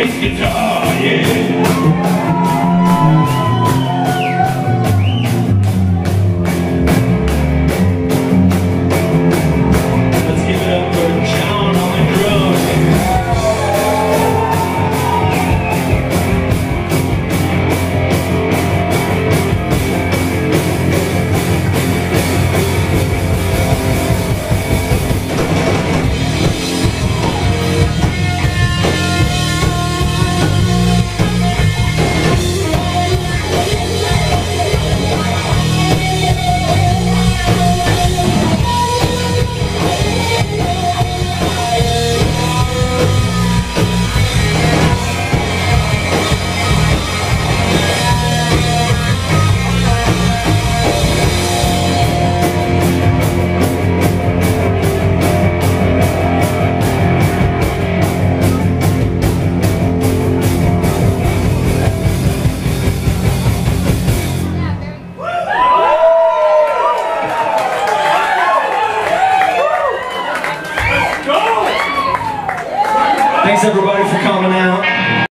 bass guitar, yeah. Thanks everybody for coming out.